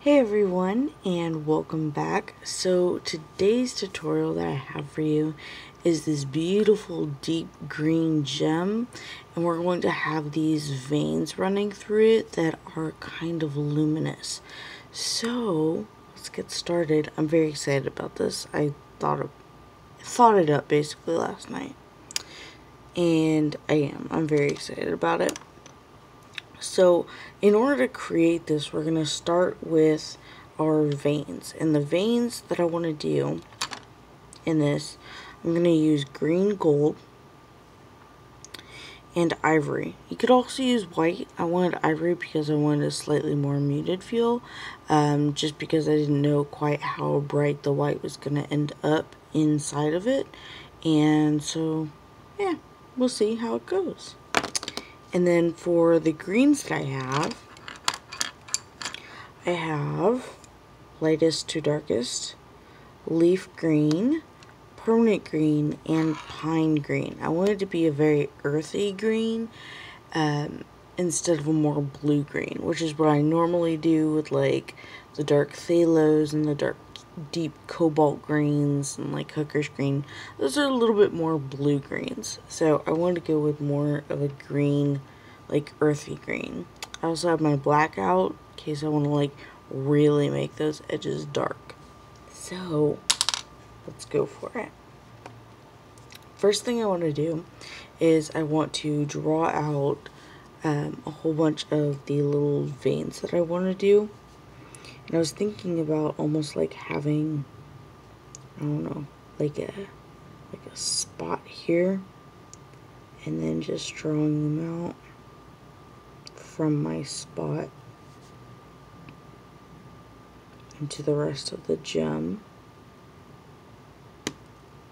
Hey everyone and welcome back. So today's tutorial that I have for you is this beautiful deep green gem and we're going to have these veins running through it that are kind of luminous. So let's get started. I'm very excited about this. I thought of, thought it up basically last night and I am. I'm very excited about it. So in order to create this, we're going to start with our veins. And the veins that I want to do in this, I'm going to use green gold and ivory. You could also use white. I wanted ivory because I wanted a slightly more muted feel. Um, just because I didn't know quite how bright the white was going to end up inside of it. And so, yeah, we'll see how it goes. And then for the greens that I have, I have lightest to darkest, leaf green, permanent green, and pine green. I wanted to be a very earthy green um, instead of a more blue green, which is what I normally do with like the dark phthalos and the dark deep cobalt greens and like hooker's green. Those are a little bit more blue greens. So I wanted to go with more of a green, like earthy green. I also have my black out in case I want to like really make those edges dark. So let's go for it. First thing I want to do is I want to draw out um, a whole bunch of the little veins that I want to do. And I was thinking about almost like having, I don't know, like a, like a spot here. And then just drawing them out from my spot into the rest of the gem.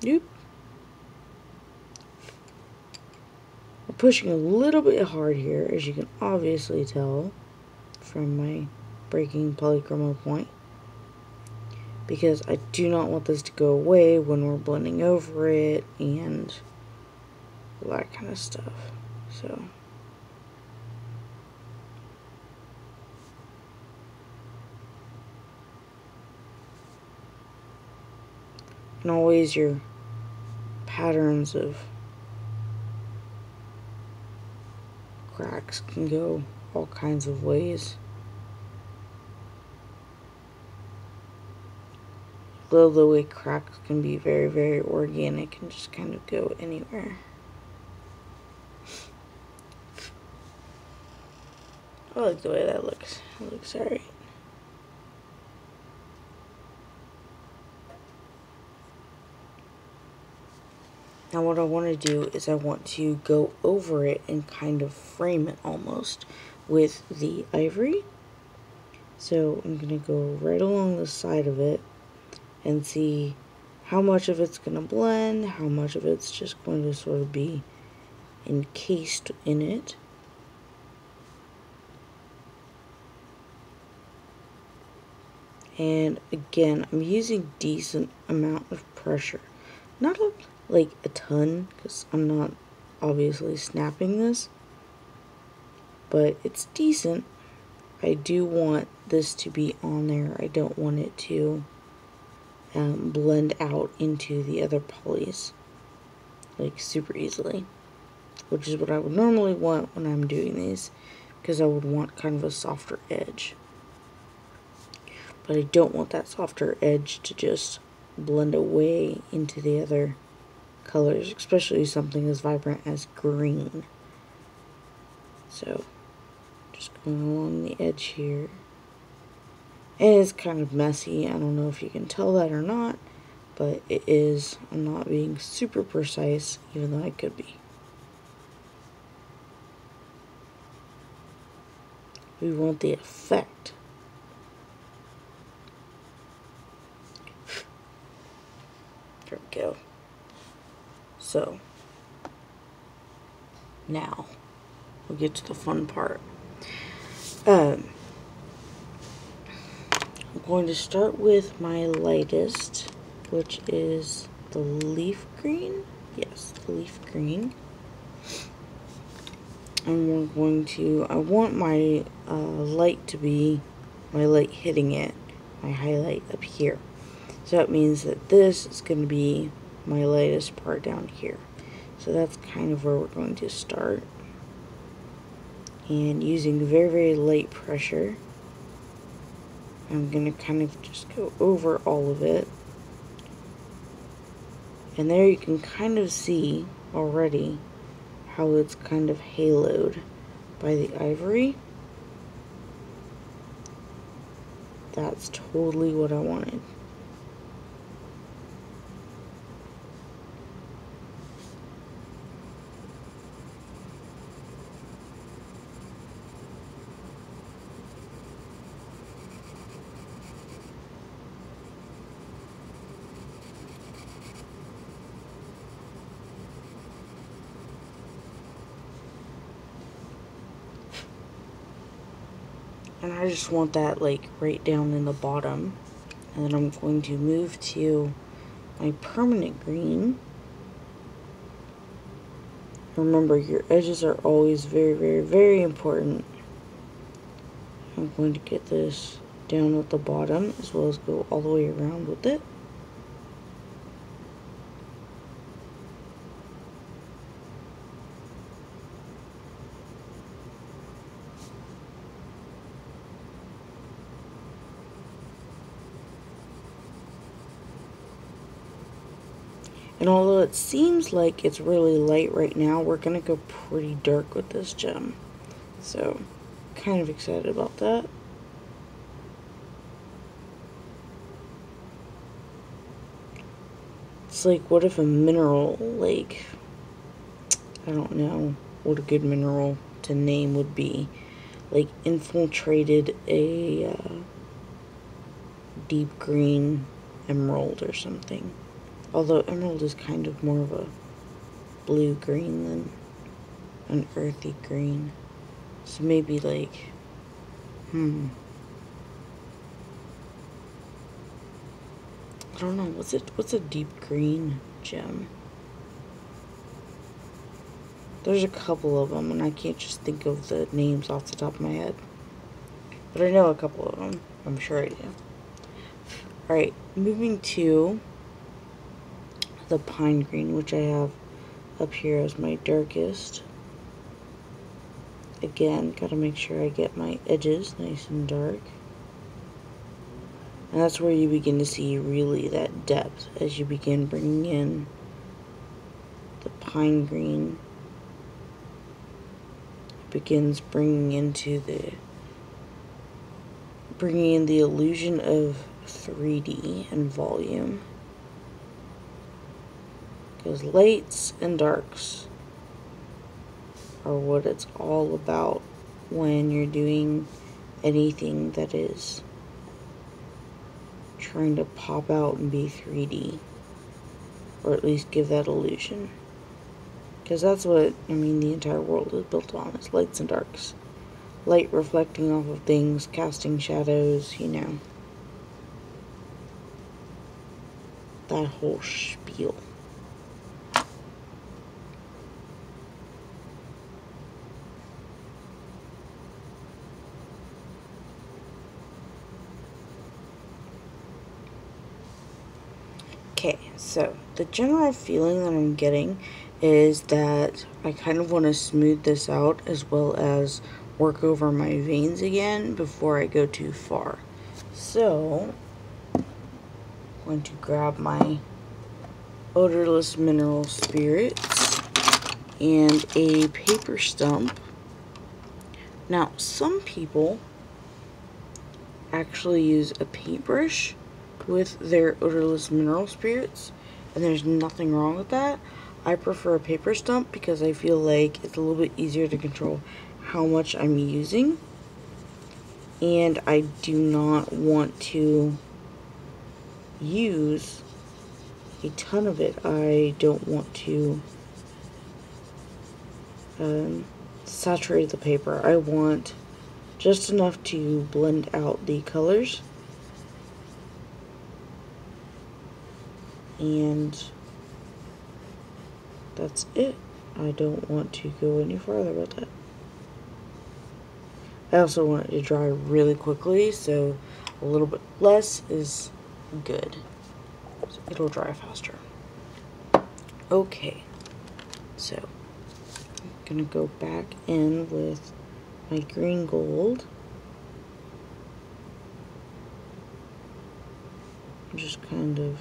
Yep. I'm pushing a little bit hard here, as you can obviously tell from my breaking polychroma point because I do not want this to go away when we're blending over it and that kind of stuff. So. And always your patterns of cracks can go all kinds of ways. Though the way cracks can be very, very organic and just kind of go anywhere. I like the way that looks. It looks alright. Now what I want to do is I want to go over it and kind of frame it almost with the ivory. So I'm going to go right along the side of it and see how much of it's going to blend, how much of it's just going to sort of be encased in it. And again, I'm using decent amount of pressure. Not a, like a ton, because I'm not obviously snapping this. But it's decent. I do want this to be on there. I don't want it to um, blend out into the other polys like super easily which is what I would normally want when I'm doing these because I would want kind of a softer edge. But I don't want that softer edge to just blend away into the other colors especially something as vibrant as green. So just going along the edge here it is kind of messy. I don't know if you can tell that or not, but it is. I'm not being super precise, even though I could be. We want the effect. There we go. So, now, we'll get to the fun part. Um, going to start with my lightest, which is the leaf green. Yes, the leaf green. And we're going to, I want my uh, light to be my light hitting it, my highlight up here. So that means that this is going to be my lightest part down here. So that's kind of where we're going to start. And using very, very light pressure, I'm going to kind of just go over all of it. And there you can kind of see already how it's kind of haloed by the ivory. That's totally what I wanted. And I just want that like right down in the bottom. And then I'm going to move to my permanent green. Remember your edges are always very very very important. I'm going to get this down at the bottom as well as go all the way around with it And although it seems like it's really light right now, we're going to go pretty dark with this gem. So, kind of excited about that. It's like, what if a mineral, like, I don't know what a good mineral to name would be, like, infiltrated a uh, deep green emerald or something. Although emerald is kind of more of a blue green than an earthy green. So maybe like, hmm. I don't know, what's it what's a deep green gem? There's a couple of them and I can't just think of the names off the top of my head. But I know a couple of them. I'm sure I do. Alright, moving to the pine green, which I have up here as my darkest. Again, gotta make sure I get my edges nice and dark. And that's where you begin to see really that depth as you begin bringing in the pine green. It begins bringing into the bringing in the illusion of 3D and volume. Because lights and darks are what it's all about when you're doing anything that is trying to pop out and be 3D. Or at least give that illusion. Because that's what, I mean, the entire world is built on, is lights and darks. Light reflecting off of things, casting shadows, you know. That whole spiel. Okay, so the general feeling that I'm getting is that I kind of want to smooth this out as well as work over my veins again before I go too far. So, I'm going to grab my odorless mineral spirits and a paper stump. Now, some people actually use a paintbrush with their odorless mineral spirits, and there's nothing wrong with that. I prefer a paper stump because I feel like it's a little bit easier to control how much I'm using. And I do not want to use a ton of it. I don't want to um, saturate the paper. I want just enough to blend out the colors and that's it. I don't want to go any further with that. I also want it to dry really quickly, so a little bit less is good. So it'll dry faster. Okay, so I'm gonna go back in with my green gold. Just kind of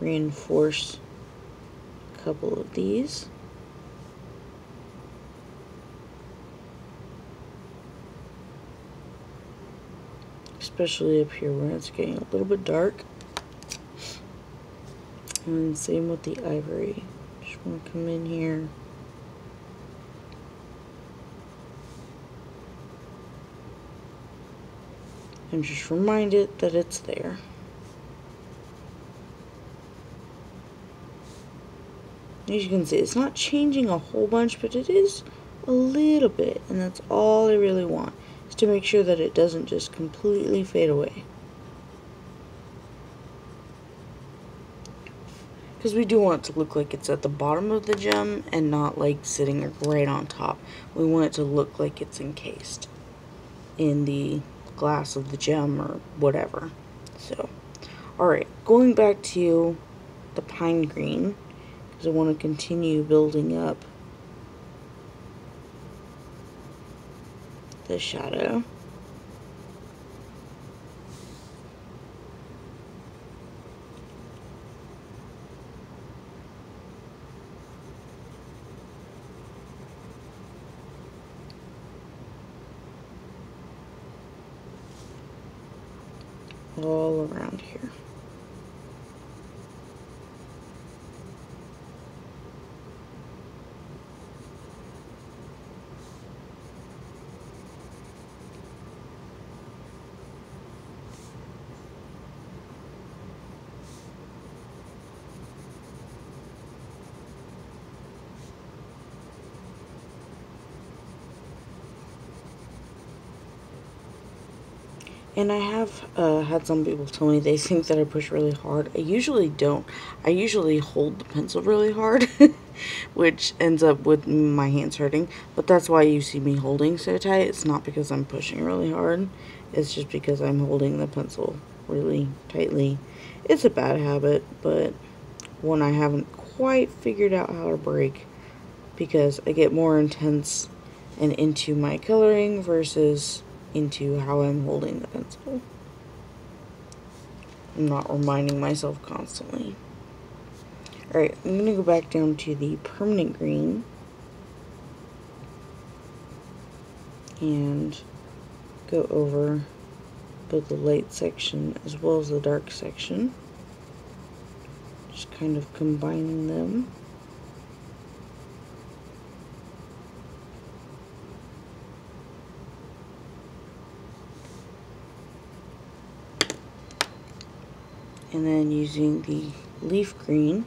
reinforce a couple of these. especially up here where it's getting a little bit dark. And same with the ivory. Just want to come in here. And just remind it that it's there. As you can see, it's not changing a whole bunch, but it is a little bit. And that's all I really want is to make sure that it doesn't just completely fade away. Because we do want it to look like it's at the bottom of the gem and not like sitting right on top. We want it to look like it's encased in the glass of the gem or whatever. So, alright, going back to the pine green, because I want to continue building up the shadow. all around here. And I have uh, had some people tell me they think that I push really hard. I usually don't. I usually hold the pencil really hard, which ends up with my hands hurting. But that's why you see me holding so tight. It's not because I'm pushing really hard. It's just because I'm holding the pencil really tightly. It's a bad habit, but one I haven't quite figured out how to break because I get more intense and into my coloring versus into how I'm holding the pencil. I'm not reminding myself constantly. Alright, I'm going to go back down to the permanent green. And go over both the light section as well as the dark section. Just kind of combining them. And then using the leaf green.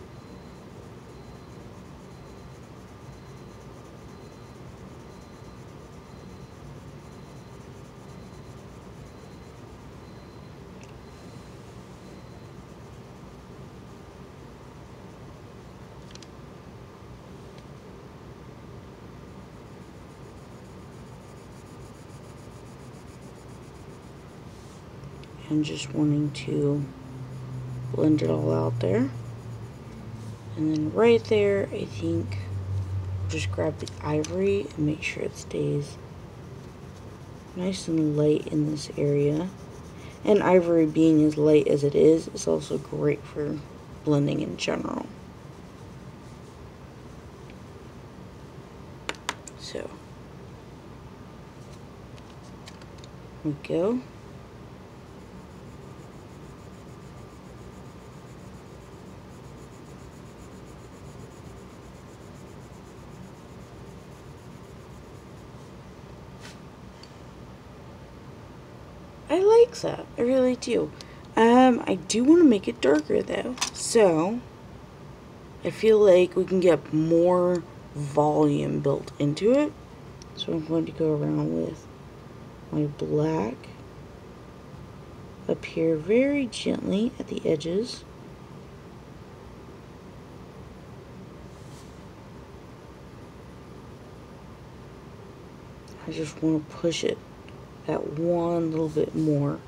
And just wanting to blend it all out there. And then right there, I think, just grab the ivory and make sure it stays nice and light in this area. And ivory being as light as it is, is also great for blending in general. So, we go. That. I really do. Um, I do want to make it darker though. So, I feel like we can get more volume built into it. So I'm going to go around with my black up here very gently at the edges. I just want to push it that one little bit more.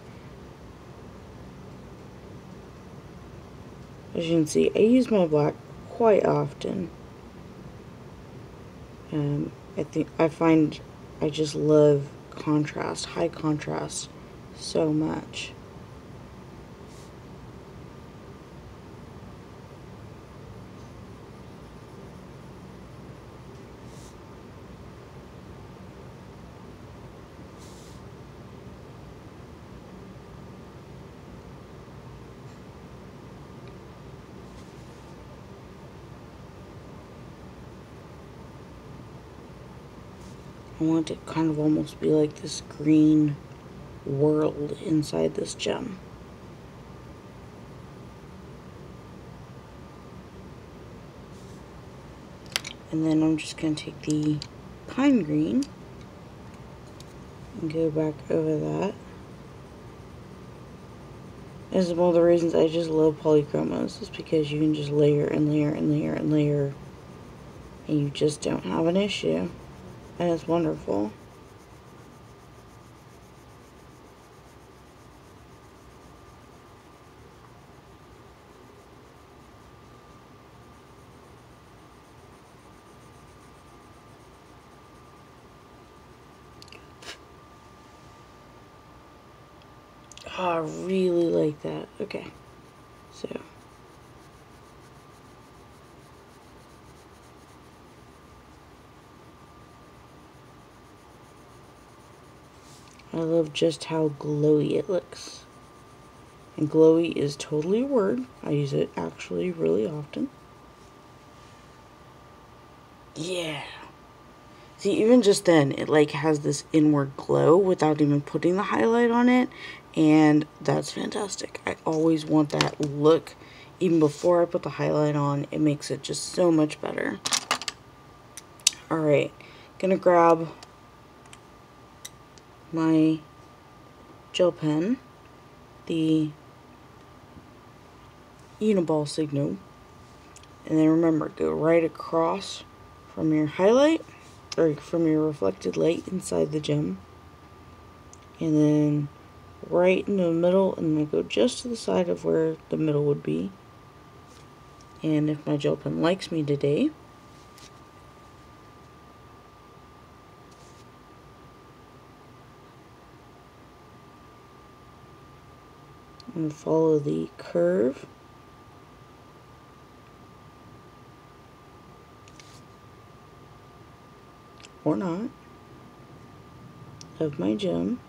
As you can see, I use my black quite often. Um, I think I find I just love contrast, high contrast so much. Want it kind of almost be like this green world inside this gem. And then I'm just going to take the pine green and go back over that. This is one of the reasons I just love polychromos, is because you can just layer and layer and layer and layer and you just don't have an issue and it's wonderful. Oh, I really like that. Okay. So. I love just how glowy it looks. And glowy is totally a word. I use it actually really often. Yeah. See, even just then, it like has this inward glow without even putting the highlight on it. And that's fantastic. I always want that look. Even before I put the highlight on, it makes it just so much better. Alright, gonna grab my gel pen, the Uniball Signo, and then remember, go right across from your highlight, or from your reflected light inside the gem, and then right in the middle, and then go just to the side of where the middle would be. And if my gel pen likes me today, and follow the curve. Or not. Of my gem.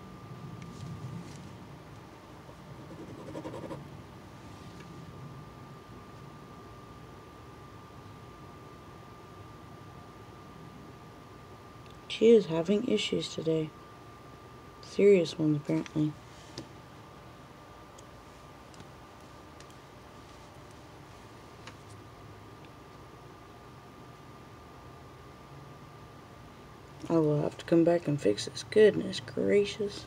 She is having issues today. Serious ones, apparently. I will have to come back and fix this. Goodness gracious.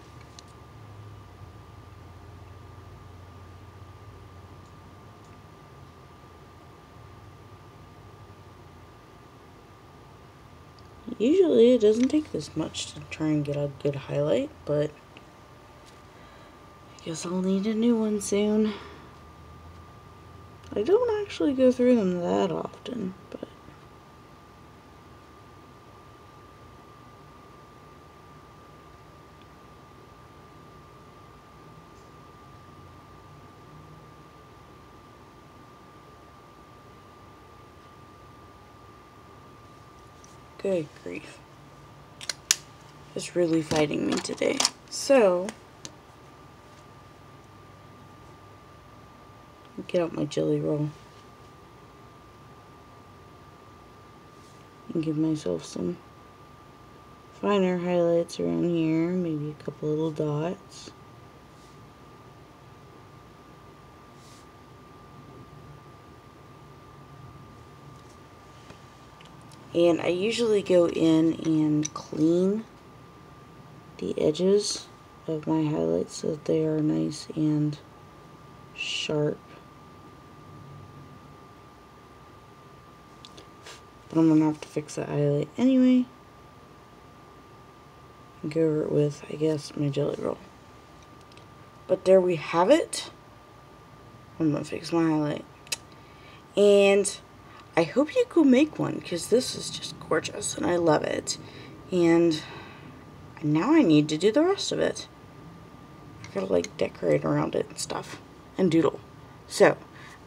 Usually it doesn't take this much to try and get a good highlight, but I guess I'll need a new one soon. I don't actually go through them that often, but Good grief. It's really fighting me today. So, get out my Gelly Roll. And give myself some finer highlights around here, maybe a couple little dots. And I usually go in and clean the edges of my highlights so that they are nice and sharp. But I'm going to have to fix that highlight anyway. and go over it with, I guess, my Gelly Roll. But there we have it. I'm going to fix my highlight. And I hope you go make one because this is just gorgeous and I love it. And now I need to do the rest of it. I gotta like decorate around it and stuff and doodle. So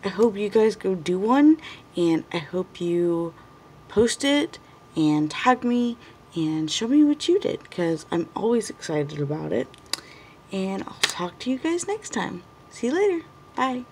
I hope you guys go do one and I hope you post it and tag me and show me what you did because I'm always excited about it. And I'll talk to you guys next time. See you later. Bye.